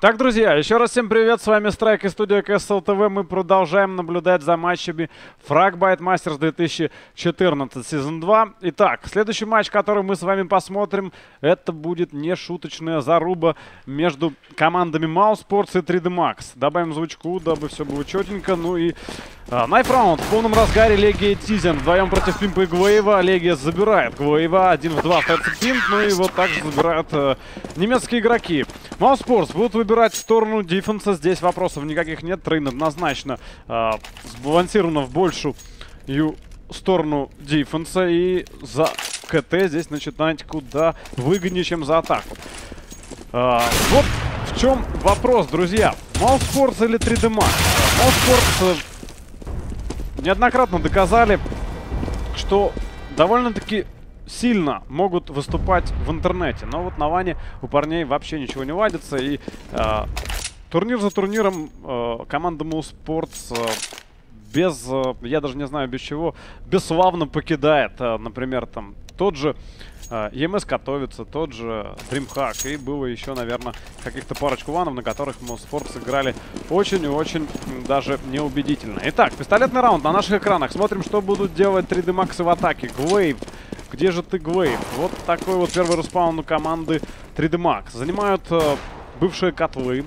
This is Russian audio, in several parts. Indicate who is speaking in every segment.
Speaker 1: Так, друзья, еще раз всем привет, с вами Страйк и студия КСЛ ТВ. Мы продолжаем наблюдать за матчами Fragbyte Masters 2014 сезон 2. Итак, следующий матч, который мы с вами посмотрим, это будет не шуточная заруба между командами Mouse Sports и 3D Max. Добавим звучку, дабы все было четенько. Ну и а, Найф раунд в полном разгаре Легия Тизен. Вдвоем против Пимпа и Гвейва. Легия забирает Гвейва. Один в два остается Пимп. Ну и вот также забирают э, немецкие игроки. Mousesports будут выбирать выбирать сторону дефенса. Здесь вопросов никаких нет. Train однозначно э, сбалансировано в большую сторону дефенса. И за КТ здесь начинать куда выгоднее, чем за атаку. А, вот в чем вопрос, друзья. Mousesports или 3DMAX? Mousesports неоднократно доказали, что довольно-таки сильно могут выступать в интернете. Но вот на Ване у парней вообще ничего не ладится. И э, турнир за турниром э, команда Sports э, без, э, я даже не знаю без чего, бесславно покидает, э, например, там тот же EMS готовится, тот же DreamHack. И было еще, наверное, каких-то парочку ванов, на которых Mosport сыграли очень и очень даже неубедительно. Итак, пистолетный раунд на наших экранах. Смотрим, что будут делать 3D Max в атаке. Глейв где же ты, Глейв? Вот такой вот первый респаун у команды 3DMAX. Занимают э, бывшие котлы.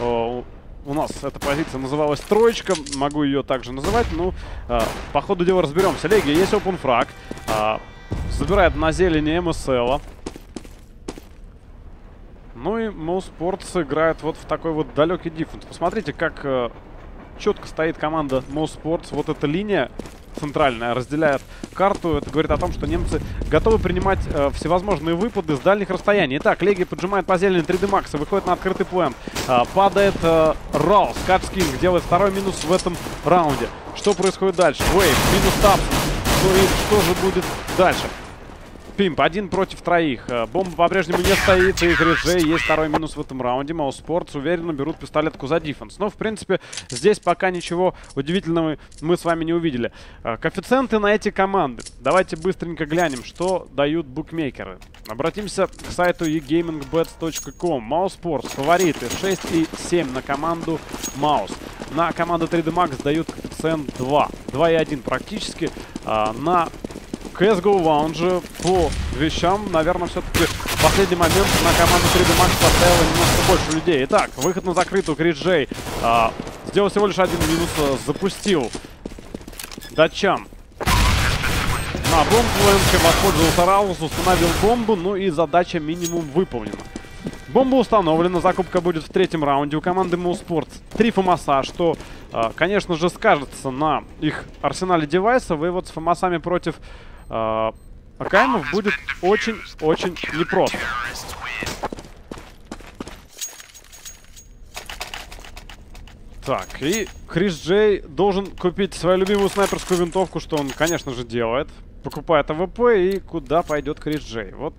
Speaker 1: Э, у нас эта позиция называлась троечка. Могу ее также называть. Ну, э, по ходу дела разберемся. Легия, есть open frag. Э, забирает на зелени МСЛа. Ну и Mousesports играет вот в такой вот далекий defense. Посмотрите, как э, четко стоит команда Mousesports. Вот эта линия центральная разделяет карту. Это говорит о том, что немцы готовы принимать э, всевозможные выпады с дальних расстояний. Итак, Леги поджимает по зелени 3D Max, выходит на открытый план. Э, падает э, Раус, Катскинг делает второй минус в этом раунде. Что происходит дальше? Вейв, минус тап. Ну и что же будет дальше? Пимп, один против троих. Э, бомба по-прежнему не стоит, и Гриджей есть второй минус в этом раунде. Спортс уверенно берут пистолетку за дефенс. Но, в принципе, здесь пока ничего удивительного мы с вами не увидели. Э, коэффициенты на эти команды. Давайте быстренько глянем, что дают букмекеры. Обратимся к сайту egamingbets.com. Мауспортс, фавориты 6 и 7 на команду Маус. На команду 3D Max дают коэффициент 2. 2 и 1 практически. А, на CSGO Lounge по вещам, наверное, все-таки в последний момент на команду 3D Max поставила немножко больше людей. Итак, выход на закрытую, Криджей а, сделал всего лишь один минус, а, запустил датчан. На бомбу МК воспользовался Раус, установил бомбу, ну и задача минимум выполнена. Бомба установлена, закупка будет в третьем раунде. У команды Mosport три фомаса, что, э, конечно же, скажется на их арсенале девайсов. И вот с фомасами против э, Акаймов будет очень-очень непросто. Так, и Крис Джей должен купить свою любимую снайперскую винтовку, что он, конечно же, делает. Покупает АВП, и куда пойдет Крис Джей. Вот,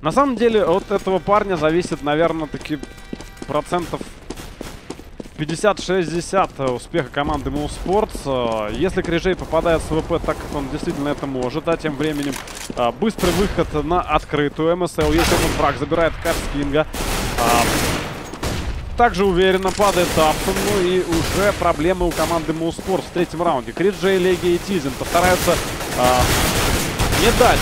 Speaker 1: на самом деле, от этого парня зависит, наверное, таки процентов 50-60 успеха команды Mousesports. Если Крис Джей попадает с АВП так, как он действительно это может, а тем временем а, быстрый выход на открытую МСЛ. Есть open frag забирает Каш Кинга. А, также уверенно падает Тапсон. Ну и уже проблемы у команды Sports в третьем раунде. Криджей, Леги и Тизин постараются а, не дать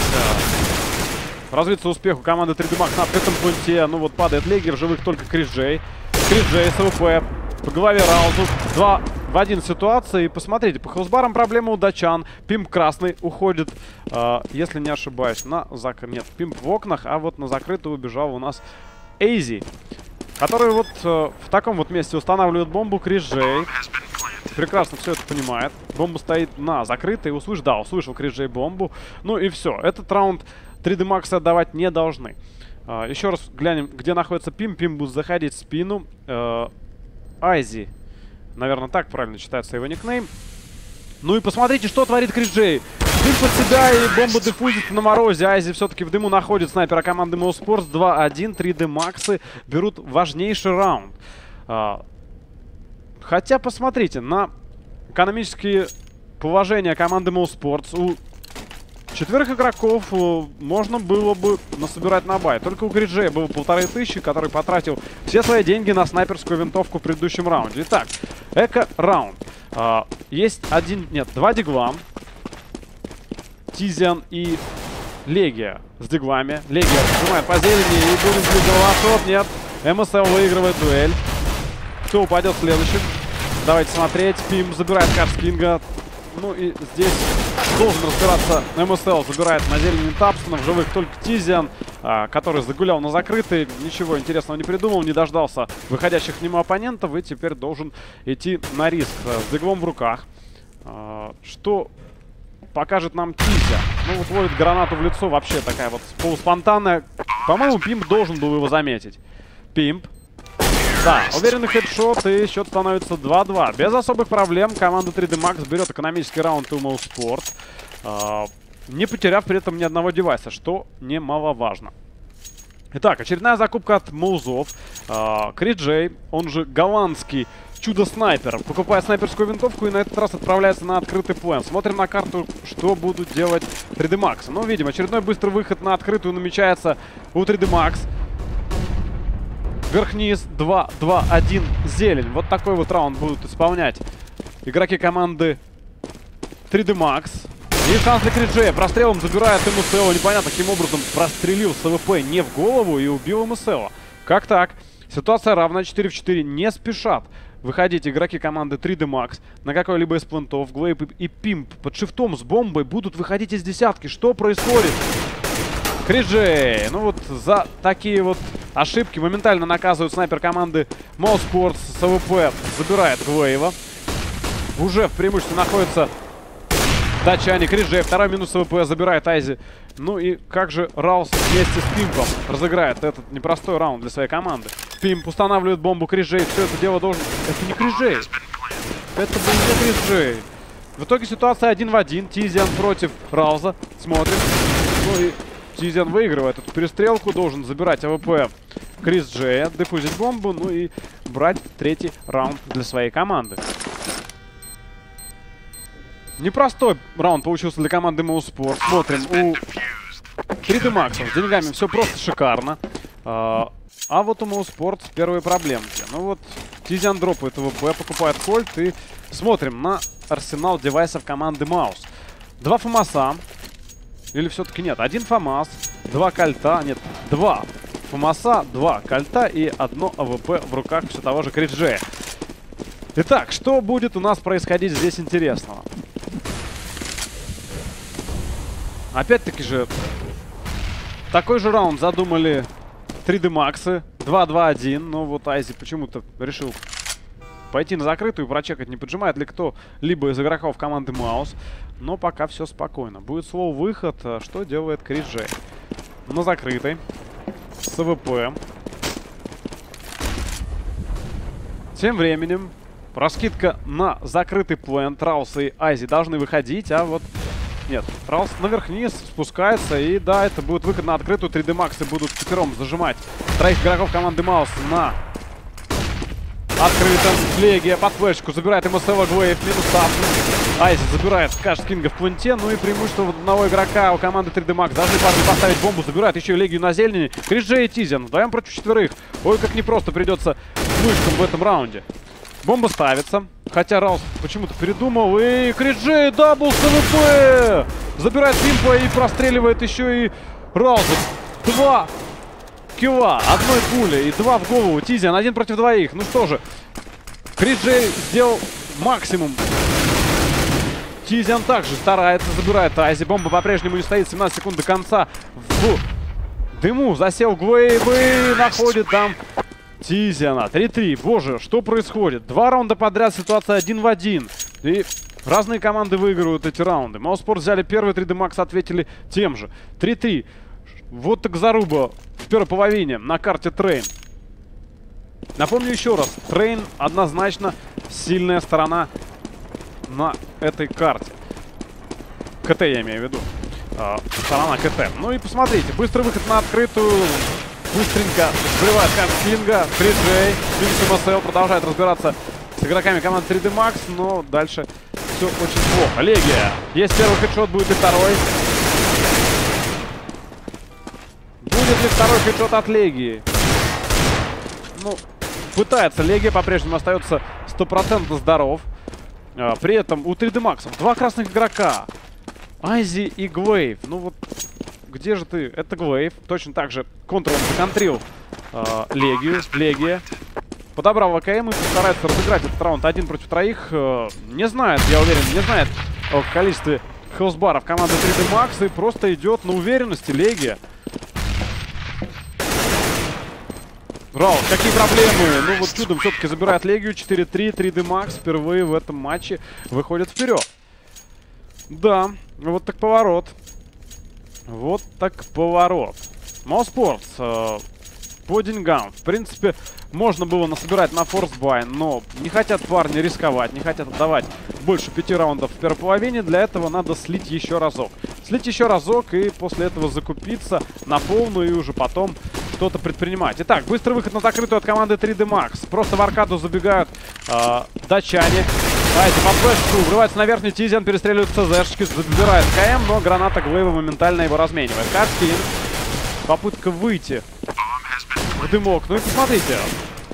Speaker 1: развиться успеху команды 3D Max на открытом пункте. Ну вот падает Леги, в живых только Криджей. Криджей с ВП по голове Раузу. Два в один ситуации. Посмотрите, по хелсбарам проблема у дачан. Пимп красный уходит, э, если не ошибаюсь, на закрыт. Нет, пимп в окнах, а вот на закрытую убежал у нас Эйзи. Который вот э, в таком вот месте устанавливает бомбу Крис Джей. Прекрасно все это понимает. Бомба стоит на закрытой. Услышь, да, услышал Крис Джей бомбу. Ну и все. Этот раунд 3D Max отдавать не должны. Uh, еще раз глянем, где находится Пим. Пим будет заходить в спину. Uh, Айзи. Наверное, так правильно читается его никнейм. Ну и посмотрите, что творит Крис Джей. Дым под себя и бомба дефузит на морозе. Айзи все-таки в дыму находит снайпера команды Моуспортс. 2-1, 3D Максы берут важнейший раунд. А, хотя, посмотрите, на экономические положения команды Моуспортс у четверых игроков э, можно было бы насобирать на бай. Только у Гриджея было полторы тысячи, который потратил все свои деньги на снайперскую винтовку в предыдущем раунде. Итак, эко-раунд. А, есть один, нет, два дигла. Тизиан и Легия с диглами. Легия сжимает по зелени и будет ли голошот? Нет. МСЛ выигрывает дуэль. Кто упадет следующим? Давайте смотреть. Пим забирает Карскинга. Ну и здесь должен разбираться МСЛ. Забирает на зелени Тапсона. В живых только Тизиан, а, который загулял на закрытый. Ничего интересного не придумал. Не дождался выходящих к нему оппонентов. И теперь должен идти на риск с диглом в руках. А, что покажет нам Тизя. Ну, вот ловит гранату в лицо. Вообще такая вот полуспонтанная. По-моему, Пимп должен был его заметить. Пимп. Да, уверенный хедшот, и счет становится 2-2. Без особых проблем команда 3D Max берет экономический раунд у Sport, э, не потеряв при этом ни одного девайса, что немаловажно. Итак, очередная закупка от Моузов. Э, Криджей, он же голландский чудо-снайпер. Покупает снайперскую винтовку и на этот раз отправляется на открытый план. Смотрим на карту, что будут делать 3D Max. Ну, видим, очередной быстрый выход на открытую намечается у 3D Max. Вверх-вниз, 2, 2, 1, зелень. Вот такой вот раунд будут исполнять игроки команды 3D Max. И шанс Криджея. Прострелом забирает МСЛ. Непонятно, каким образом прострелил СВП не в голову и убил МСЛ. Как так? Ситуация равна 4 в 4. Не спешат выходить игроки команды 3DMAX на какой-либо из плентов. Глейв и Пимп под шифтом с бомбой будут выходить из десятки. Что происходит? Крис Джей. Ну вот за такие вот ошибки моментально наказывают снайпер команды Mousesports с АВП. Забирает Глейва. Уже в преимуществе находится датчане. Крис Джей. Второй минус АВП забирает Айзи. Ну и как же Раус вместе с Пимпом разыграет этот непростой раунд для своей команды. Пимп устанавливает бомбу Крис Джей. Все это дело должен... Это не Крис Джей. Это был не Крис Джей. В итоге ситуация один в один. Тизиан против Рауза. Смотрим. Ну и Тизиан выигрывает эту перестрелку. Должен забирать АВП Крис Джея. Дефузить бомбу. Ну и брать третий раунд для своей команды. Непростой раунд получился для команды Mousesports. Смотрим, у 3DMAX с деньгами все просто шикарно. А, а вот у Mousesports первые проблемки. Ну вот, Тизиан дропает АВП, покупает кольт и смотрим на арсенал девайсов команды Mouse. Два Фомаса. Или все-таки нет? Один Фомас, два кольта, нет, два Фомаса, два кольта и одно АВП в руках все того же Крис Джея. Итак, что будет у нас происходить здесь интересного? Опять-таки же, такой же раунд задумали 3DMAX ы. 2-2-1. Но вот Айзи почему-то решил пойти на закрытую, прочекать, не поджимает ли кто-либо из игроков команды Mouse. Но пока все спокойно. Будет снова выход. Что делает Крис Джей? На закрытой. С АВП. Тем временем раскидка на закрытый плент. Раус и Айзи должны выходить, а вот нет, Раус наверх-вниз спускается. И да, это будет выход на открытую. 3DMAX ы будут четвером зажимать троих игроков команды Mouse на открытом. Легия под флешку. Забирает МСЛ Глейв. Минус Тапс. Айзи забирает Каш Кинга в пункте. Ну и преимущество одного игрока у команды 3DMAX. Должны парни поставить бомбу. Забирает еще Легию на зелени. Крис Джей и Тизиан. Вдвоем против четверых. Ой, как непросто придется мышкам в этом раунде. Бомба ставится. Хотя Раус почему-то передумал. И chrisJ double с АВП! Забирает Пимпа и простреливает еще и raalz'а. Два килла одной пули и два в голову. Тизиан один против двоих. Ну что же, chrisJ сделал максимум. Тизиан также старается, забирает AIZY. Бомба по-прежнему не стоит. 17 секунд до конца. В дыму засел gla1ve и находит там Тизиана. 3-3. Боже, что происходит? Два раунда подряд, ситуация один в один. И разные команды выигрывают эти раунды. Mousesports взяли первый, 3DMAX ответили тем же. 3-3. Вот так заруба в первой половине на карте Трейн. Напомню еще раз. Трейн однозначно сильная сторона на этой карте. КТ я имею в виду. А, сторона КТ. Ну и посмотрите. Быстрый выход на открытую. Быстренько взрывает Кампинга. Фриджей. Финиш МСЛ продолжает разбираться с игроками команды 3D Max. Но дальше все очень плохо. Легия. Есть первый хедшот, будет и второй. Ли второй хедшот от Легии? Ну, пытается. Легия по-прежнему остается стопроцентно здоров. А, при этом у 3D Max два красных игрока. Айзи и Гвейв. Ну вот, где же ты? Это Гвейв. Точно так же контрол законтрил э, Легию. Легия. Подобрал АКМ и постарается разыграть этот раунд один против троих. Э, не знает, я уверен, не знает о количестве хелсбаров команды 3D Max и просто идет на уверенности Легия. Раул, какие проблемы? Ну вот чудом все-таки забирает Легию 4-3. 3D Max впервые в этом матче выходит вперед. Да, вот так поворот. Вот так поворот. Мауспортс э, по деньгам. В принципе, можно было насобирать на форсбай, но не хотят парни рисковать, не хотят отдавать больше пяти раундов в первой половине. Для этого надо слить еще разок. Слить еще разок и после этого закупиться на полную и уже потом что-то предпринимать. Итак, быстрый выход на закрытую от команды 3D Max. Просто в аркаду забегают э, датчане. Давайте по флешку. Врывается на верхний Тизиан, перестреливает ЦЗшки, забирает КМ, но граната Глейва моментально его разменивает. Катскин. Попытка выйти в дымок. Ну и посмотрите.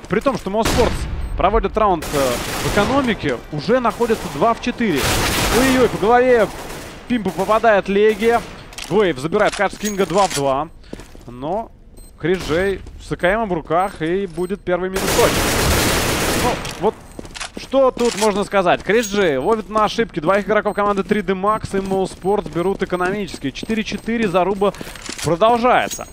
Speaker 1: При том, что Моспортс проводит раунд э, в экономике, уже находится 2 в 4. Ой-ой, по голове Пимпу попадает Легия. Глейв забирает Катскинга 2 в 2. Но Криджей с АКМ в руках и будет первый минус точно. Ну, вот что тут можно сказать? Криджей ловит на ошибки. Двоих игроков команды 3D Max и Sports берут экономически. 4-4 заруба продолжается.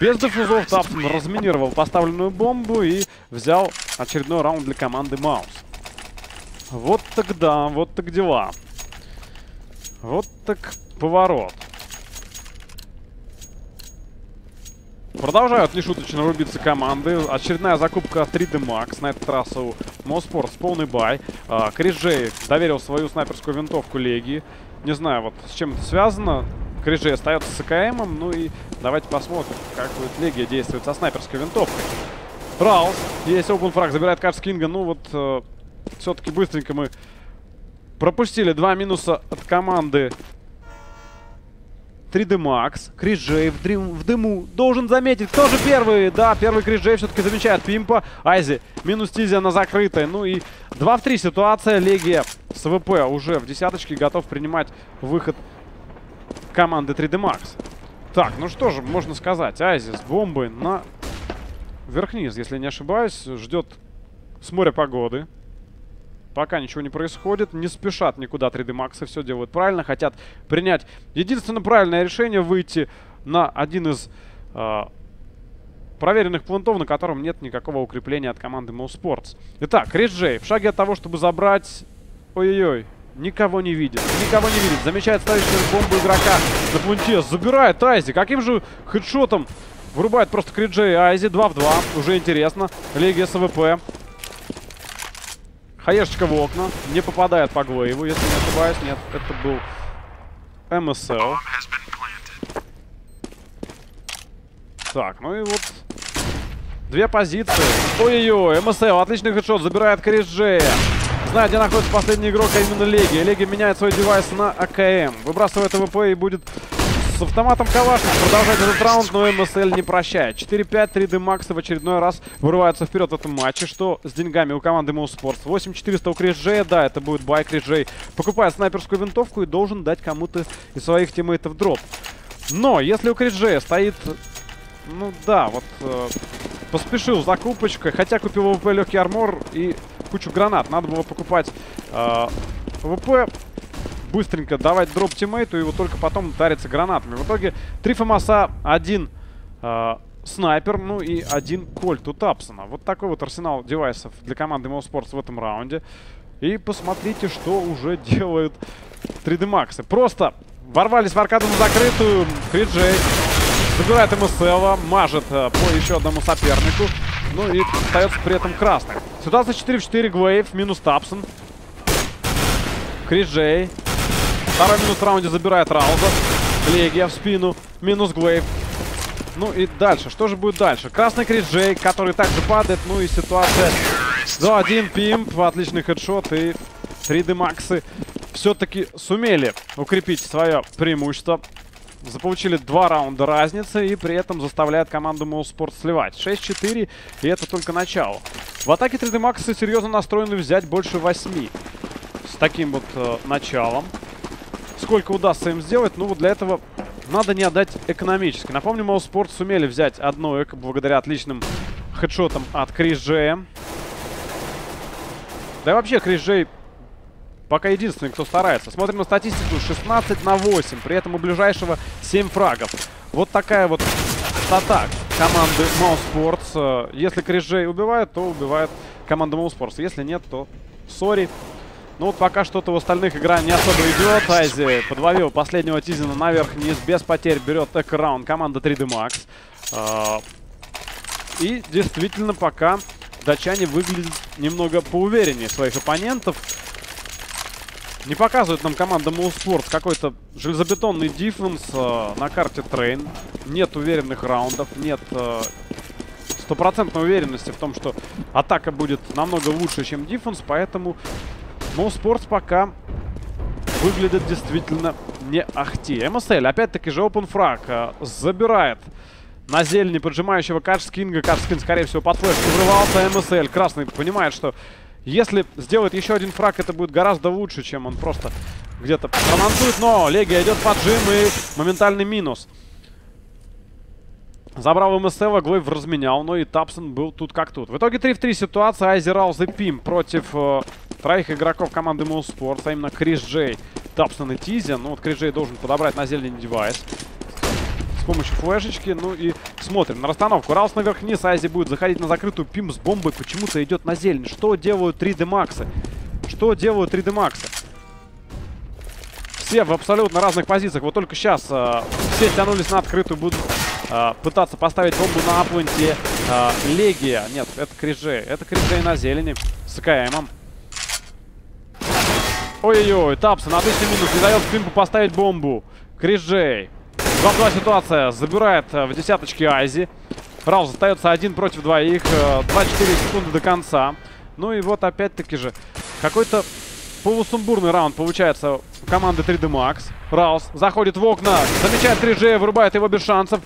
Speaker 1: Без дефузов Тапсон разминировал поставленную бомбу и взял очередной раунд для команды Маус. Вот тогда, вот так дела. Вот так поворот. Продолжают нешуточно рубиться команды. Очередная закупка 3D Max. На этот раз у Моспорт с полный бай. А, Крис доверил свою снайперскую винтовку Легии. Не знаю, вот с чем это связано. Джей остается с АКМом. Ну и давайте посмотрим, как будет Легия действует со снайперской винтовкой. Раус. Есть Open фраг, забирает Кардс Кинга. Ну вот, э, все-таки быстренько мы пропустили два минуса от команды 3D Max. Крис Джей в, дрим, в дыму. Должен заметить, кто же первый? Да, первый Крис Джей все-таки замечает Пимпа. Айзи минус Тизия на закрытой. Ну и 2 в 3 ситуация. Легия с ВП уже в десяточке готов принимать выход команды 3D Max. Так, ну что же можно сказать. Айзи с бомбой на вверх-вниз, если не ошибаюсь. Ждет с моря погоды. Пока ничего не происходит. Не спешат никуда 3D Max. Все делают правильно. Хотят принять единственно правильное решение. Выйти на один из э, проверенных плантов, на котором нет никакого укрепления от команды Mo Sports. Итак, Риджей в шаге от того, чтобы забрать... Ой-ой-ой. Никого не видит. Никого не видит. Замечает ставящую бомбу игрока на пункте. Забирает Айзи. Каким же хедшотом вырубает просто Криджей Айзи. 2 в 2. Уже интересно. Легия СВП. Хаешечка в окна. Не попадает по Глейву, если не ошибаюсь. Нет, это был МСЛ. Так, ну и вот две позиции. Ой-ой-ой, МСЛ, отличный хедшот, забирает Крис Джея. Знает, где находится последний игрок, а именно LEGIJA. LEGIJA меняет свой девайс на АКМ. Выбрасывает АВП и будет с автоматом Калашник продолжать этот раунд, но MSL не прощает. 4-5, 3DMAX в очередной раз вырываются вперед в этом матче. Что с деньгами у команды Mousesports? 8400 у chrisJ, да, это будет buy. chrisJ. Покупает снайперскую винтовку и должен дать кому-то из своих тиммейтов дроп. Но если у chrisJ стоит... Ну да, вот... Э, поспешил закупочкой, хотя купил ВП легкий армор и кучу гранат. Надо было покупать э, ВП быстренько давать дроп тиммейту и вот только потом тариться гранатами. В итоге три Фомаса, один э, снайпер, ну и один кольт у Тапсона. Вот такой вот арсенал девайсов для команды Mouse в этом раунде. И посмотрите, что уже делают 3D Max. Просто ворвались в аркаду на закрытую. Криджей забирает МСЛа, мажет э, по еще одному сопернику. Ну и остается при этом красный. Ситуация 4 в 4, Гвейв, минус Тапсон. Криджей Второй минус в раунде забирает Рауза. Легия в спину. Минус Глейв. Ну и дальше. Что же будет дальше? Красный Крис Джей, который также падает. Ну и ситуация 2-1. Пимп. Отличный хедшот. И 3D Максы все-таки сумели укрепить свое преимущество. Заполучили два раунда разницы и при этом заставляет команду Mouse сливать. 6-4, и это только начало. В атаке 3D Max серьезно настроены взять больше 8. С таким вот э, началом. Сколько удастся им сделать? Ну, вот для этого надо не отдать экономически. Напомню, Mouse сумели взять одно эко благодаря отличным хедшотам от Крис Джея. Да и вообще, Крис Джей пока единственный, кто старается. Смотрим на статистику. 16 на 8. При этом у ближайшего 7 фрагов. Вот такая вот стата команды Mouse Если Крис Джей убивает, то убивает команда Mouse Если нет, то сори. Ну вот пока что-то в остальных игра не особо идет. Айзи подловил последнего Тизина наверх-вниз. Без потерь берет экраун команда 3D Max. А, и действительно пока датчане выглядят немного поувереннее своих оппонентов. Не показывает нам команда Mouse какой-то железобетонный defense э, на карте Трейн. Нет уверенных раундов, нет э, стопроцентной уверенности в том, что атака будет намного лучше, чем defense, поэтому Mouse пока выглядит действительно не ахти. MSL, опять-таки же Open э, забирает на зелени поджимающего Качскинга. Качскин, скорее всего, под флешку врывался. МСЛ красный понимает, что если сделает еще один фраг, это будет гораздо лучше, чем он просто где-то промансует. Но Легия идет поджим и моментальный минус. Забрал МСЛ, Глейв разменял, но и Тапсон был тут как тут. В итоге 3 в 3 ситуация. Раус и Пим против э, троих игроков команды Moose Sports, а именно Крис Джей, Тапсон и Тизен. Ну вот Крис Джей должен подобрать на зелень девайс помощью флешечки. Ну и смотрим на расстановку. Раус наверх-вниз. Айзи будет заходить на закрытую. Пим с бомбой почему-то идет на зелень. Что делают 3D Максы? Что делают 3D Максы? Все в абсолютно разных позициях. Вот только сейчас э, все тянулись на открытую. Будут э, пытаться поставить бомбу на апленте. Э, Легия. Нет, это Криджей. Это Криджей на зелени. С КМом. Ой-ой-ой, Тапсон, отличный минус. Не дает Пимпу поставить бомбу. Криджей. 2-2 ситуация. Забирает э, в десяточке Айзи. Раус остается один против двоих. 2-4 э, секунды до конца. Ну и вот опять-таки же какой-то полусумбурный раунд получается у команды 3D Max. Раус заходит в окна, замечает 3G, вырубает его без шансов.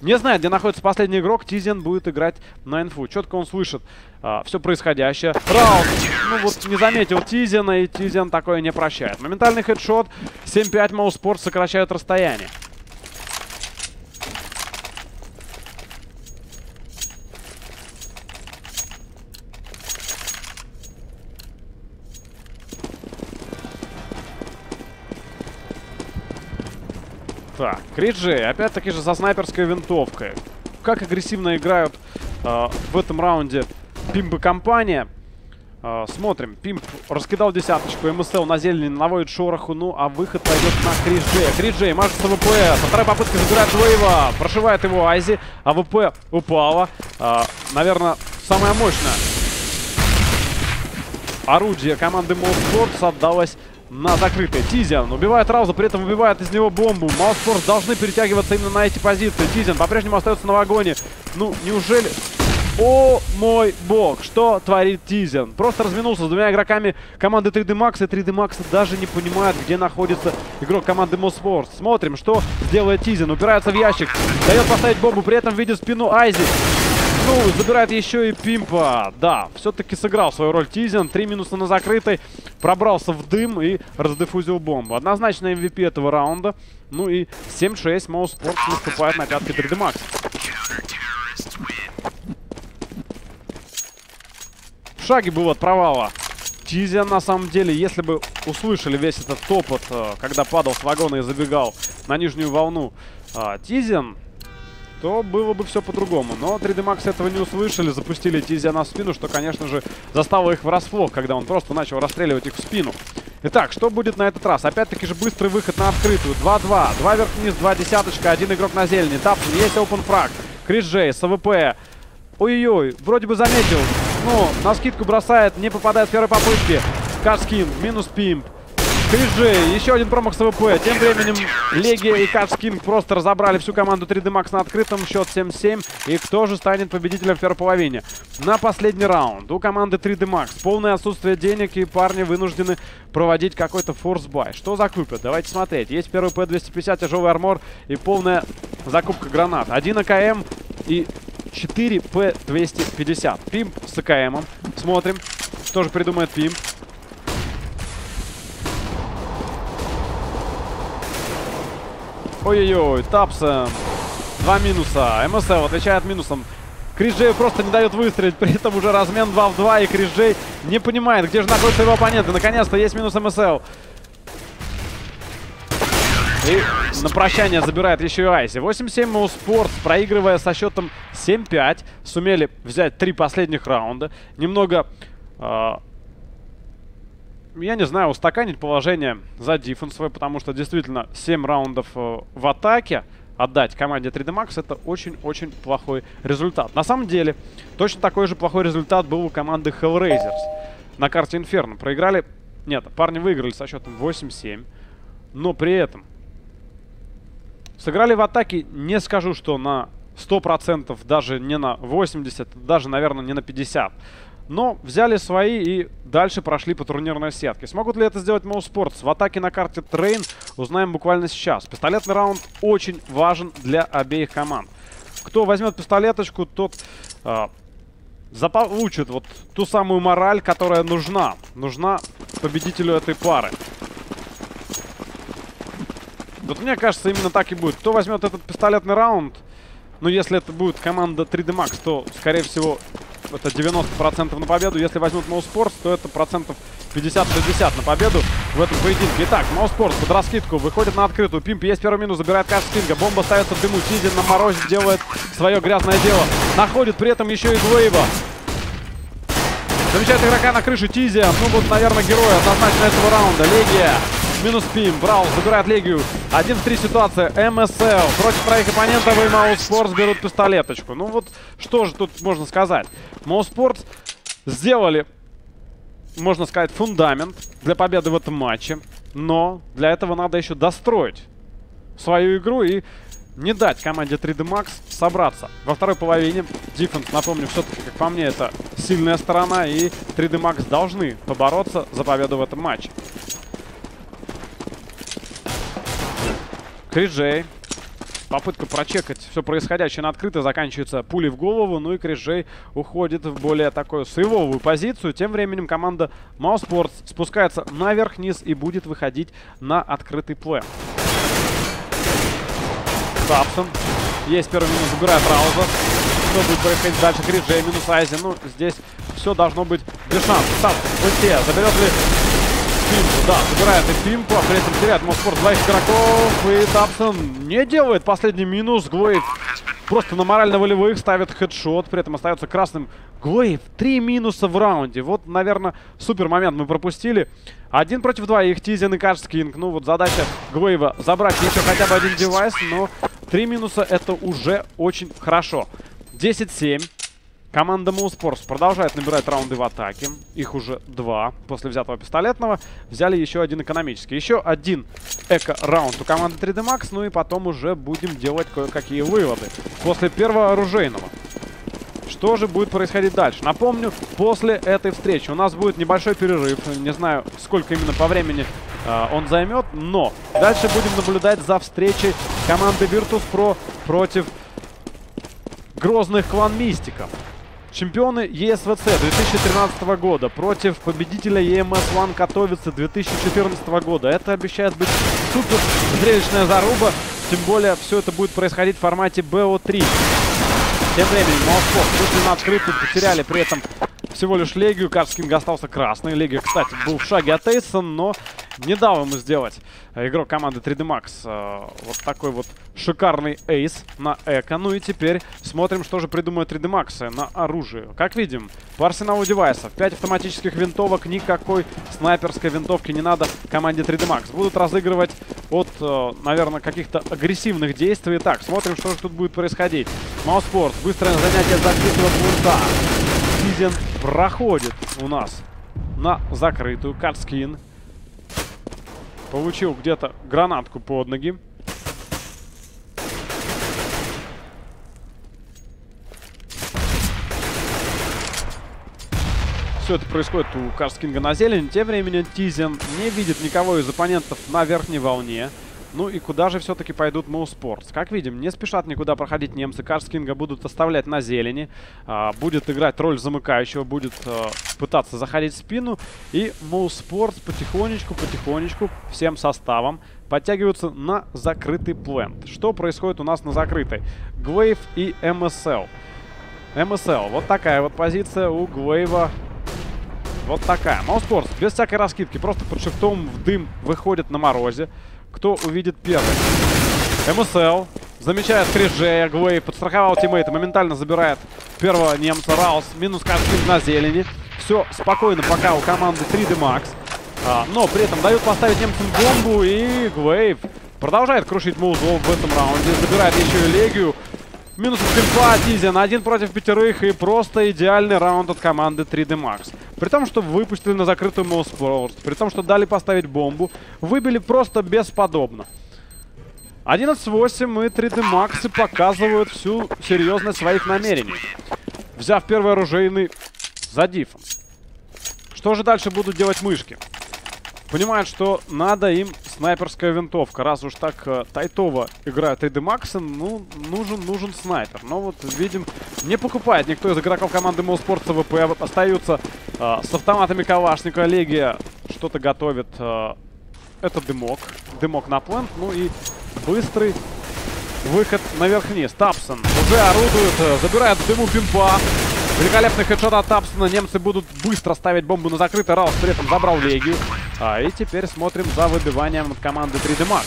Speaker 1: Не знает, где находится последний игрок. Тизен будет играть на инфу. Четко он слышит а, все происходящее. Раус, ну вот не заметил Тизена, и Тизен такое не прощает. Моментальный хедшот. 7-5 Мауспорт сокращают расстояние. Так, Криджи, опять-таки же со снайперской винтовкой. Как агрессивно играют э, в этом раунде Пимп и компания. Э, смотрим. Пимп раскидал десяточку. МСЛ на зелени наводит шороху. Ну, а выход пойдет на Криджи. Криджи мажется ВП. Со второй попытки забирает Двоева. Прошивает его Айзи. А ВП упала. Э, наверное, самое мощное орудие команды Молспортс отдалось на закрытое. Тизиан убивает Рауза, при этом убивает из него бомбу. Маусфорс должны перетягиваться именно на эти позиции. Тизиан по-прежнему остается на вагоне. Ну, неужели... О мой бог, что творит Тизиан? Просто разминулся с двумя игроками команды 3D Max, и 3D Max даже не понимает, где находится игрок команды Мосфорс. Смотрим, что сделает Тизиан. Упирается в ящик, дает поставить бомбу, при этом видит спину Айзи. Ну, забирает еще и Пимпа. Да, все-таки сыграл свою роль Тизен. Три минуса на закрытой. Пробрался в дым и раздефузил бомбу. Однозначно MVP этого раунда. Ну и 7-6 Моуспорт наступает на пятки 3D Max. В шаге был от провала. Тизиан, на самом деле, если бы услышали весь этот топот, э, когда падал с вагона и забегал на нижнюю волну, э, Тизиан то было бы все по-другому. Но 3D Max этого не услышали, запустили Тизия на спину, что, конечно же, застало их врасплох, когда он просто начал расстреливать их в спину. Итак, что будет на этот раз? Опять-таки же быстрый выход на открытую. 2-2. Два вверх-вниз, два десяточка. Один игрок на зелени. tabseN, есть open фраг. chrisJ с АВП. Ой-ой-ой, вроде бы заметил. Ну, на скидку бросает, не попадает в первой попытке. Кашскин, минус пимп. chrisJ, еще один промах с АВП. Тем временем LEGIJA и Кач Кинг просто разобрали всю команду 3DMAX на открытом. Счет 7-7. И кто же станет победителем в первой половине? На последний раунд у команды 3DMAX полное отсутствие денег, и парни вынуждены проводить какой-то force buy. Что закупят? Давайте смотреть. Есть первый П-250, тяжелый армор и полная закупка гранат. Один АКМ и 4 П-250. Пимп с АКМом. Смотрим, что же придумает Пимп. Ой-ой-ой, tabseN. Два минуса. MSL отвечает минусом. chrisJ просто не дает выстрелить. При этом уже размен 2 в 2. И chrisJ не понимает, где же находится его оппонент. И наконец-то есть минус МСЛ. И на прощание забирает еще и Айси. 8-7 Моу Спортс, проигрывая со счетом 7-5. Сумели взять три последних раунда. Немного э, я не знаю, устаканить положение за дефенсовое, потому что действительно 7 раундов э, в атаке отдать команде 3D Max это очень-очень плохой результат. На самом деле, точно такой же плохой результат был у команды Hellraisers на карте Inferno. Проиграли... Нет, парни выиграли со счетом 8-7, но при этом сыграли в атаке, не скажу, что на 100%, даже не на 80%, даже, наверное, не на 50%. Но взяли свои и дальше прошли по турнирной сетке. Смогут ли это сделать Моу? В атаке на карте Трейн узнаем буквально сейчас. Пистолетный раунд очень важен для обеих команд. Кто возьмет пистолеточку, тот э, заполучит вот ту самую мораль, которая нужна. Нужна победителю этой пары. Вот мне кажется, именно так и будет. Кто возьмет этот пистолетный раунд, ну, если это будет команда 3D Max, то, скорее всего, это 90% на победу. Если возьмут Моуспорт, то это процентов 50-60 на победу в этом поединке. Итак, Моуспорт под раскидку выходит на открытую. Пимп есть первый минус, забирает Каш Кинга. Бомба ставится в дыму. Тизин на морозе делает свое грязное дело. Находит при этом еще и Глейва. Замечает игрока на крыше Тизи. Ну вот, наверное, герой однозначно этого раунда. Легия Минус Пим. Браул забирает Легию. Один в три ситуация. МСЛ. Против троих оппонентов и Маус берут пистолеточку. Ну вот, что же тут можно сказать. Маус сделали, можно сказать, фундамент для победы в этом матче. Но для этого надо еще достроить свою игру и не дать команде 3D Max собраться. Во второй половине Диффенс, напомню, все-таки, как по мне, это сильная сторона, и 3D Max должны побороться за победу в этом матче. Криджей. Попытка прочекать все происходящее на открыто заканчивается пулей в голову. Ну и Криджей уходит в более такую сейвовую позицию. Тем временем команда Мауспортс спускается наверх-вниз и будет выходить на открытый плей. Сапсон. Есть первый минус, забирает Рауза. Что будет происходить дальше? Криджей минус Айзи. Ну, здесь все должно быть без шансов. Сапсон. Заберет ли Пимпу, да, забирает и Пимпу, а при этом теряет Моспорт двоих игроков. И Тапсон не делает последний минус. Глейв просто на морально-волевых ставит хедшот, при этом остается красным. Глейв, три минуса в раунде. Вот, наверное, супер момент мы пропустили. Один против двоих, Тизин и Каш Кинг. Ну вот задача Глейва забрать еще хотя бы один девайс, но три минуса это уже очень хорошо. 10-7. Команда Moonsports продолжает набирать раунды в атаке. Их уже два после взятого пистолетного. Взяли еще один экономический. Еще один эко-раунд у команды 3D Max. Ну и потом уже будем делать кое-какие выводы. После первого оружейного. Что же будет происходить дальше? Напомню, после этой встречи у нас будет небольшой перерыв. Не знаю, сколько именно по времени э, он займет, но дальше будем наблюдать за встречей команды Virtus.pro против грозных клан Мистиков. Чемпионы ЕСВЦ 2013 года против победителя EMS One Катовицы 2014 года. Это обещает быть супер зрелищная заруба. Тем более все это будет происходить в формате BO3. Тем временем Москов вышли на открытую, потеряли при этом всего лишь Легию. Карскинг остался красный. Легия, кстати, был в шаге от Эйса, но не дал ему сделать э, игрок команды 3D Max э, вот такой вот шикарный эйс на эко. Ну и теперь смотрим, что же придумает 3D Max на оружие. Как видим, по арсеналу девайсов 5 автоматических винтовок, никакой снайперской винтовки не надо команде 3D Max. Будут разыгрывать от, э, наверное, каких-то агрессивных действий. Так, смотрим, что же тут будет происходить. Мауспорт, быстрое занятие закрытого пункта. Сизен проходит у нас на закрытую. Катскин получил где-то гранатку под ноги. Все это происходит у Карскинга на зелень. Тем временем Тизен не видит никого из оппонентов на верхней волне. Ну и куда же все-таки пойдут Моуспортс? Как видим, не спешат никуда проходить немцы. Карскинга будут оставлять на зелени. А, будет играть роль замыкающего, будет а, пытаться заходить в спину. И Моуспортс потихонечку, потихонечку, всем составом подтягиваются на закрытый плент. Что происходит у нас на закрытой? Гвейв и МСЛ. МСЛ. Вот такая вот позиция у Гвейва вот такая. Мауспорс без всякой раскидки. Просто под шифтом в дым выходит на морозе. Кто увидит первый? МСЛ. Замечает Криджея. Гвей подстраховал тиммейта. Моментально забирает первого немца. Раус. Минус каскин на зелени. Все спокойно пока у команды 3D Max. А, но при этом дают поставить немцам бомбу. И Гвейв продолжает крушить Музлов в этом раунде. Забирает еще и Легию. Минус скрипа Тизен. Один против пятерых. И просто идеальный раунд от команды 3D Max. При том, что выпустили на закрытую Моуспорт. При том, что дали поставить бомбу. Выбили просто бесподобно. 11-8 и 3D Max показывают всю серьезность своих намерений. Взяв первый оружейный за дифом. Что же дальше будут делать мышки? Понимают, что надо им снайперская винтовка. Раз уж так э, тайтово играет Эйды Максон, ну, нужен, нужен снайпер. Но вот, видим, не покупает никто из игроков команды Моуспорт ЦВП. Остаются э, с автоматами Калашника. Легия что-то готовит. Э, это дымок. Дымок на плент. Ну и быстрый выход наверх-вниз. Тапсон уже орудует, э, забирает дыму пимпа. Великолепный хедшот от Тапсона. Немцы будут быстро ставить бомбу на закрытый раус. При этом забрал Легию. А, и теперь смотрим за выбиванием от команды 3D Max.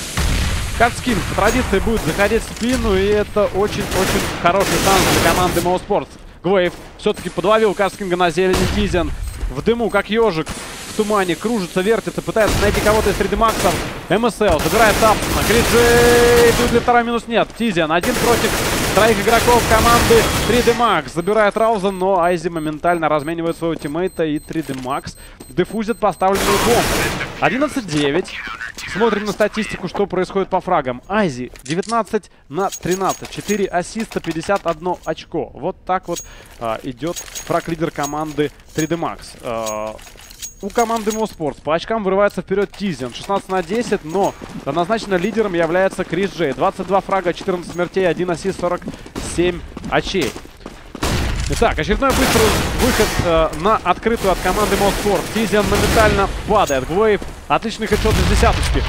Speaker 1: Катскин по традиции будет заходить в спину. И это очень-очень хороший шанс для команды Моу Sports. Гвейв все-таки подловил Каскинга на зелени. Тизен в дыму, как ежик в тумане, кружится, вертится, пытается найти кого-то из 3D Максов. МСЛ забирает Тапсона. Криджей, будет ли второй минус? Нет. Тизен один против Троих игроков команды 3D Max забирает Раузен, но Айзи моментально разменивает своего тиммейта и 3D Max дефузит поставленную бомбу. 11-9. Смотрим на статистику, что происходит по фрагам. Айзи 19 на 13. 4 ассиста, 51 очко. Вот так вот а, идет фраг-лидер команды 3D Max. А, у команды Моспортс. По очкам вырывается вперед Тизен. 16 на 10, но однозначно лидером является Крис Джей. 22 фрага, 14 смертей, 1 ассист, 47 очей. Итак, очередной быстрый выход э, на открытую от команды Моспорт. Тизен моментально падает. Гвейв, отличный хедшот из десяточки.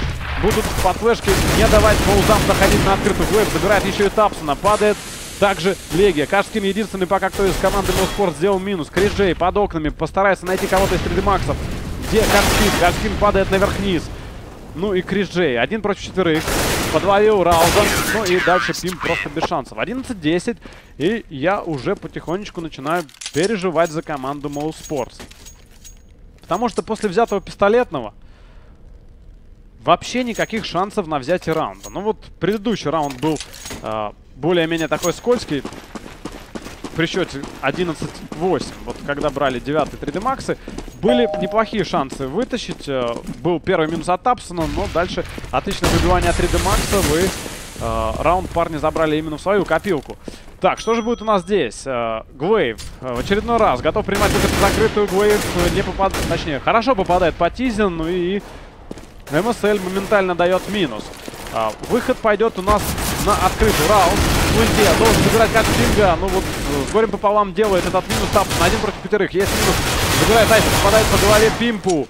Speaker 1: Будут под флешки не давать Моузам заходить на открытую. Гвейв забирает еще и Тапсона. Падает также Легия. Кашкин единственный пока кто из команды Моспорт сделал минус. Криджей под окнами постарается найти кого-то из 3D Максов. Где Кашкин? Кашкин падает наверх-вниз. Ну и Криджей. Один против четверых. Подловил Рауза. Ну и дальше Пим просто без шансов. 11-10. И я уже потихонечку начинаю переживать за команду Моу Спортс. Потому что после взятого пистолетного вообще никаких шансов на взятие раунда. Ну вот предыдущий раунд был э, более-менее такой скользкий. При счете 11-8, вот когда брали 9 3D Максы, были неплохие шансы вытащить. Э, был первый минус от Тапсона, но дальше отличное выбивание от 3D Макса. Вы э, раунд парни забрали именно в свою копилку. Так, что же будет у нас здесь? Э, Гвейв э, в очередной раз готов принимать эту закрытую. Гвейв не попадает, точнее, хорошо попадает по Тизен, ну и МСЛ моментально дает минус. Выход пойдет у нас на открытый раунд. Лунде должен забирать как Кинга. Ну вот с горем пополам делает этот минус. Тап на один против пятерых. Есть минус. Забирает Айс, попадает по голове Пимпу.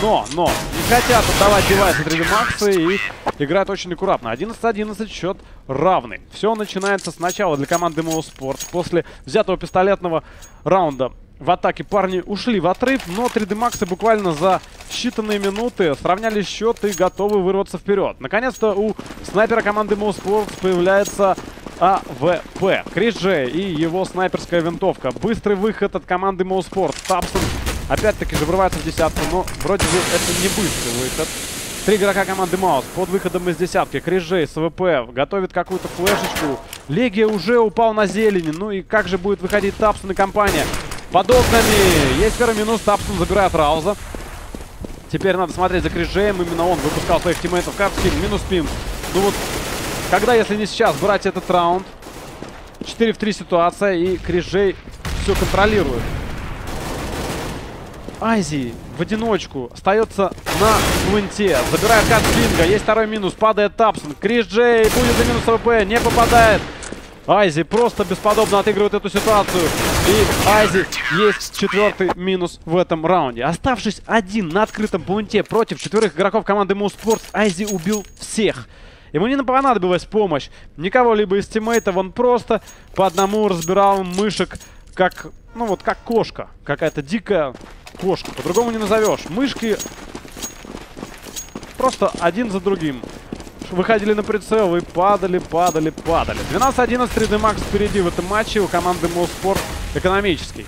Speaker 1: Но, но, не хотят отдавать девайсы 3D Макса и играют очень аккуратно. 11-11, счет равный. Все начинается сначала для команды Моу Спорт. После взятого пистолетного раунда в атаке парни ушли в отрыв, но 3D Максы буквально за считанные минуты сравняли счет и готовы вырваться вперед. Наконец-то у снайпера команды Mousesports появляется АВП. chrisJ и его снайперская винтовка. Быстрый выход от команды Mousesports. tabseN опять-таки же врывается в десятку, но вроде бы это не быстрый выход. Три игрока команды Маус под выходом из десятки. chrisJ с АВП готовит какую-то флешечку. LEGIJA уже упал на зелени. Ну и как же будет выходить tabseN и компания? Под окнами. Есть первый минус. Тапсон забирает Рауза. Теперь надо смотреть за Крижеем. Именно он выпускал своих тиммейтов. Капскин, минус пим. Ну вот, когда, если не сейчас, брать этот раунд. 4 в 3 ситуация, и Крижей все контролирует. Айзи в одиночку остается на планте. Забирает Катслинга. Есть второй минус. Падает Тапсон. Крис Джей будет за минус ВП. Не попадает. Айзи просто бесподобно отыгрывает эту ситуацию. И Айзи есть четвертый минус в этом раунде. Оставшись один на открытом пункте против четверых игроков команды Sports, Айзи убил всех. Ему не понадобилась помощь никого-либо из тиммейтов. Он просто по одному разбирал мышек, как, ну вот, как кошка. Какая-то дикая кошка. По-другому не назовешь. Мышки просто один за другим выходили на прицел и падали, падали, падали. 12-11 3D Max впереди в этом матче у команды Молспорт экономический.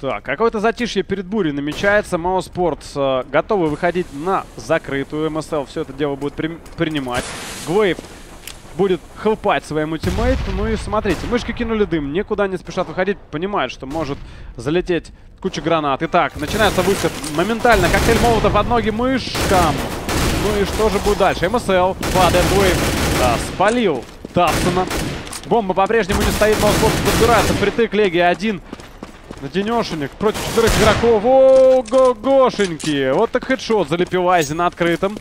Speaker 1: Так, какое-то затишье перед бурей намечается. Мао Спортс э, готовы выходить на закрытую. МСЛ все это дело будет при принимать. Гвейв будет хлопать своему тиммейту. Ну и смотрите, мышки кинули дым, никуда не спешат выходить. Понимают, что может залететь куча гранат. Итак, начинается выход моментально. Коктейль молота под ноги мышкам. Ну и что же будет дальше? МСЛ падает, Гвейв да, спалил Тапсона. Бомба по-прежнему не стоит, но подбирается. Притык Леги один денешенек против четырех игроков. Ого-гошеньки. Вот так хедшот залепил Айзи на открытом.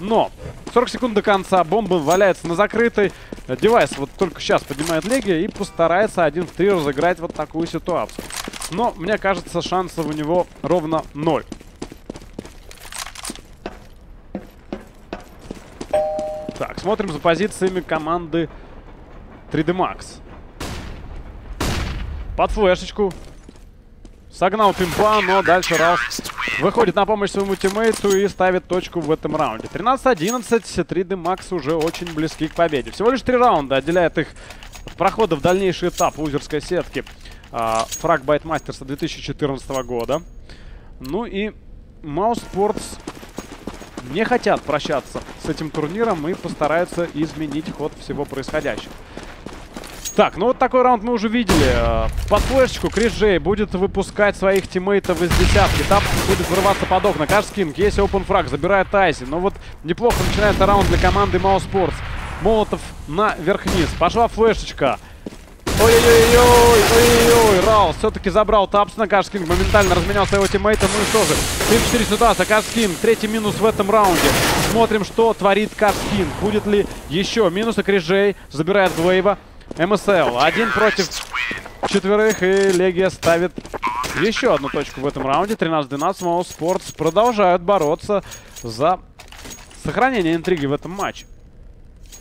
Speaker 1: Но 40 секунд до конца. Бомба валяется на закрытой. Девайс вот только сейчас поднимает LEGIJA и постарается один в три разыграть вот такую ситуацию. Но, мне кажется, шансов у него ровно ноль. Так, смотрим за позициями команды 3DMAX. Под флешечку Согнал пимпа, но дальше Раус выходит на помощь своему тиммейту и ставит точку в этом раунде. 13-11, 3DMAX уже очень близки к победе. Всего лишь три раунда отделяет их от прохода в дальнейший этап лузерской сетки Fragbite Masters 2014 года. Ну и Mousesports не хотят прощаться с этим турниром и постараются изменить ход всего происходящего. Так, ну вот такой раунд мы уже видели. Э, под флешечку chrisJ будет выпускать своих тиммейтов из десятки. Там будет врываться под окна. Каш Кинг, есть open фраг, забирает AIZY. Но вот неплохо начинается раунд для команды Mousesports. Молотов наверх-вниз. Пошла флешечка. Ой-ой-ой, ой-ой-ой, Раус все-таки забрал tabseN'а, Кашкинг моментально разменял своего тиммейта, ну и что же, 3-4 ситуация, Кашкинг, третий минус в этом раунде. Смотрим, что творит Кашкинг, будет ли еще минусы chrisJ, забирает Двейва, MSL. Один против четверых. И LEGIJA ставит еще одну точку в этом раунде. 13-12. Mousesports продолжают бороться за сохранение интриги в этом матче.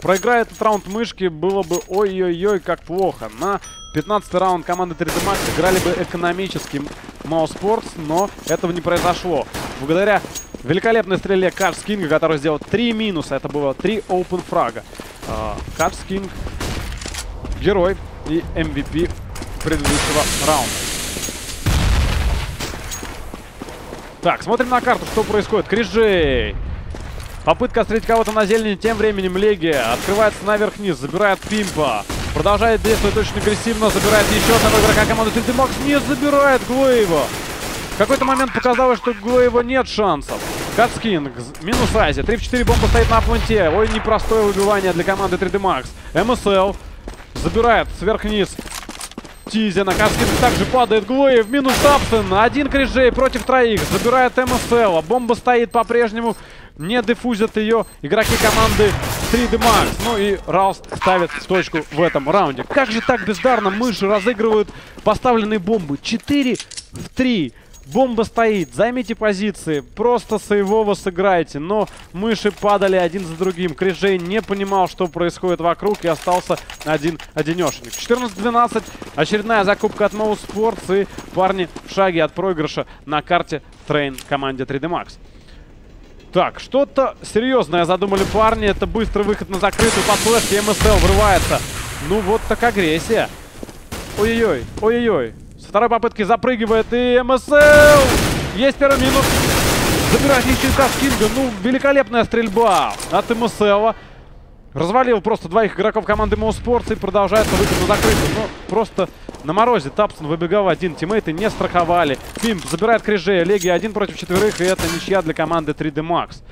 Speaker 1: Проиграет этот раунд мышки, было бы ой-ой-ой как плохо. На 15 раунд команды 3D Max играли бы экономически Маус Спортс, но этого не произошло. Благодаря великолепной стреле Капс Кинга, который сделал 3 минуса, это было 3 open фрага. Капс Кинг герой и MVP предыдущего раунда. Так, смотрим на карту, что происходит. Крижей. Попытка встретить кого-то на зелени. Тем временем Легия открывается наверх-вниз, забирает Пимпа. Продолжает действовать очень агрессивно, забирает еще одного игрока команды 3D Max. Не забирает Глоева. В какой-то момент показалось, что Глоева нет шансов. Катскин, минус Айзи. 3 в 4 бомба стоит на планте. Ой, непростое выбивание для команды 3D Max. МСЛ Забирает сверх-вниз. Тизина. Каскин также падает. Глоев минус Тапсон. Один крижей против троих. Забирает МСЛ. Бомба стоит по-прежнему. Не дефузят ее игроки команды 3D Max. Ну и Раус ставит точку в этом раунде. Как же так бездарно мыши разыгрывают поставленные бомбы? 4 в 3. Бомба стоит, займите позиции, просто сейвово сыграйте. Но мыши падали один за другим. Крижей не понимал, что происходит вокруг и остался один-одинешенек. 14-12, очередная закупка от Mousesports и парни в шаге от проигрыша на карте Трейн команде 3DMAX. Так, что-то серьезное задумали парни. Это быстрый выход на закрытую под флешки. MSL врывается. Ну вот так агрессия. Ой-ой-ой, ой-ой-ой. Второй попытки запрыгивает и MSL. Есть первый минус. Забирает еще и Кинга. Ну, великолепная стрельба от MSL'а. Развалил просто двоих игроков команды Моуспортс и продолжается выход на закрытую. Ну, просто на морозе Тапсон выбегал один. Тиммейты не страховали. Пимп забирает Крижея. Легия один против четверых. И это ничья для команды 3D Max.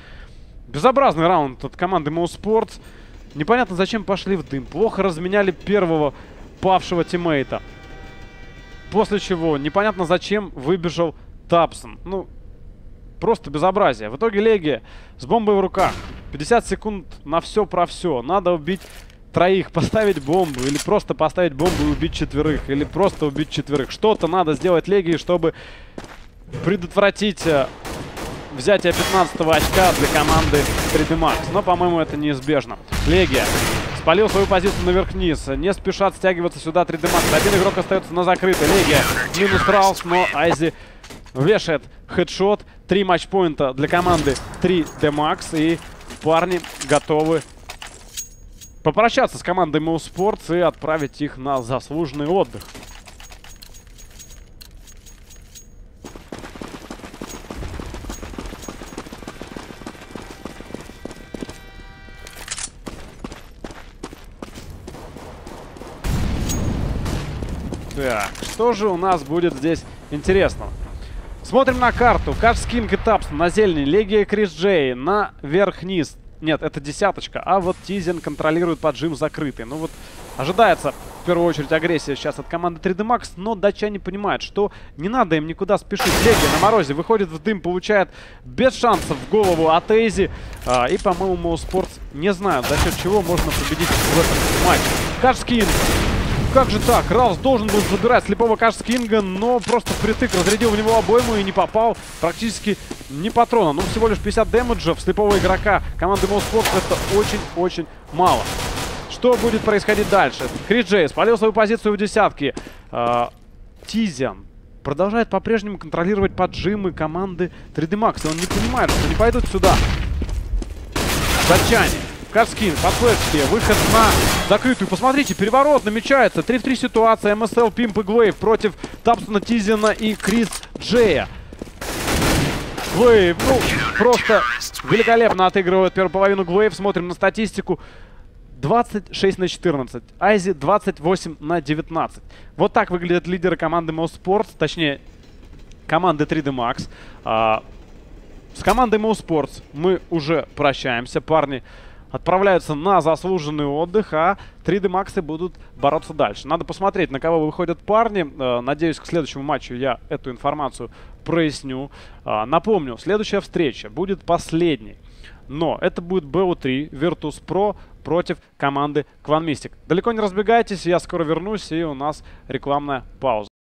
Speaker 1: Безобразный раунд от команды Моуспортс. Непонятно, зачем пошли в дым. Плохо разменяли первого павшего тиммейта. После чего непонятно, зачем выбежал Тапсон. Ну, просто безобразие. В итоге Легия с бомбой в руках. 50 секунд на все про все. Надо убить троих, поставить бомбу, или просто поставить бомбу и убить четверых, или просто убить четверых. Что-то надо сделать Легии, чтобы предотвратить э, взятие 15 очка для команды 3D Max. Но, по-моему, это неизбежно. Легия спалил свою позицию наверх-вниз. Не спешат стягиваться сюда 3D Max. Один игрок остается на закрытой. Легия минус Раус, но Айзи вешает хедшот. Три матчпоинта для команды 3D Max. И парни готовы попрощаться с командой Sports и отправить их на заслуженный отдых. Так, что же у нас будет здесь интересного? Смотрим на карту. Каш Кинг и Тапс на зелени. Легия Крис Джей на верх-низ. Нет, это десяточка. А вот Тизен контролирует поджим закрытый. Ну вот ожидается в первую очередь агрессия сейчас от команды 3D Max, но датчане понимают, что не надо им никуда спешить. Легия на морозе выходит в дым, получает без шансов в голову от Эйзи. А, и, по-моему, Спортс не знают, за счет чего можно победить в этом матче. Каш Кинг как же так? Раус должен был забирать слепого Каш Кинга, но просто впритык разрядил в него обойму и не попал практически ни патрона. Ну, всего лишь 50 дэмэджа в слепого игрока команды Моуспорт это очень-очень мало. Что будет происходить дальше? Крис Джей спалил свою позицию в десятке. А, Тизиан продолжает по-прежнему контролировать поджимы команды 3D Max. И он не понимает, что не пойдут сюда. Датчане. Каскин, подфлешки, выход на закрытую. Посмотрите, переворот намечается. 3 в 3 ситуация. МСЛ, Пимп и Глейв против Тапсона, Тизина и Крис Джея. Глейв, ну, просто великолепно отыгрывает первую половину Глейв. Смотрим на статистику. 26 на 14. Айзи 28 на 19. Вот так выглядят лидеры команды Mouse точнее, команды 3D Max. А, с командой Mouse мы уже прощаемся. Парни отправляются на заслуженный отдых, а 3D Максы будут бороться дальше. Надо посмотреть, на кого выходят парни. Э, надеюсь, к следующему матчу я эту информацию проясню. Э, напомню, следующая встреча будет последней. Но это будет BO3 Virtus Pro против команды Mystic. Далеко не разбегайтесь, я скоро вернусь, и у нас рекламная пауза.